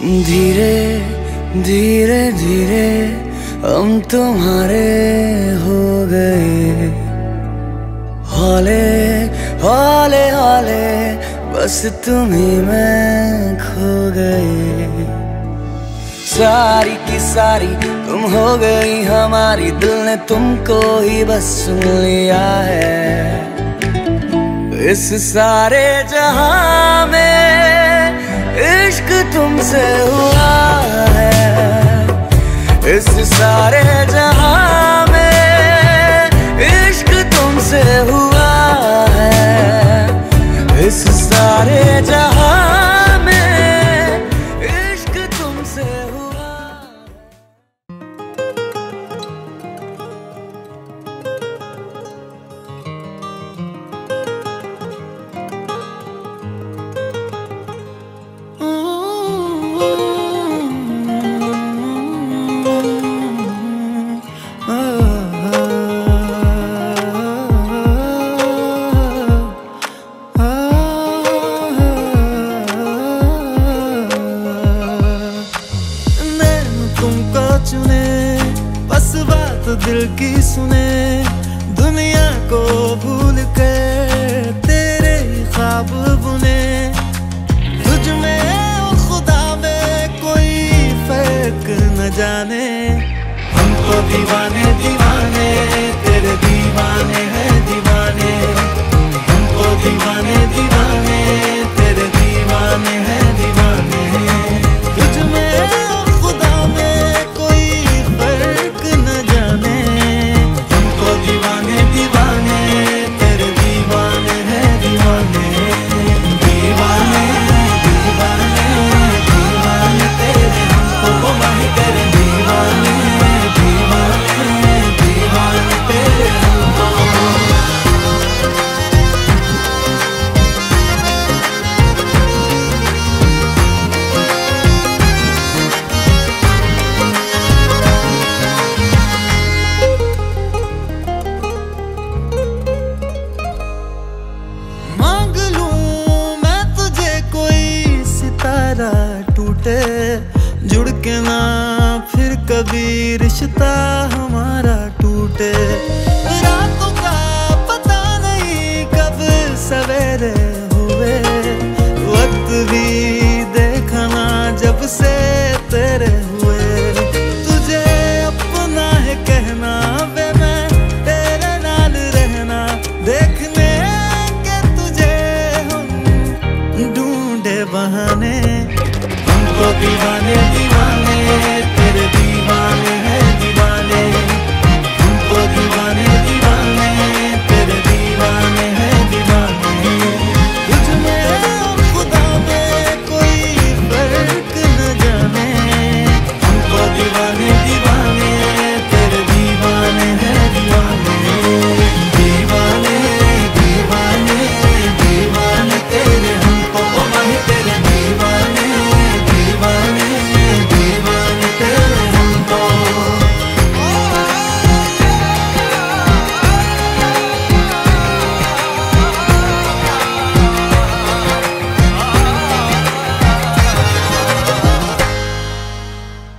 धीरे धीरे धीरे हम तुम्हारे हो गए। हौले हौले हौले, बस तुम्ही मैं खो गए। सारी की सारी तुम हो गई, हमारी दिल ने तुमको ही बस सुन लिया है। इस सारे जहाँ में तुमसे हुआ है। इस सारे दिल की सुने। दुनिया को भूल कर तेरे ख्वाब बुने। जाने हम तो दीवाने दीवाने तेरे दीवाने हैं दीवाने। जुड़ के ना फिर कभी रिश्ता हमारा टूटे। रातों का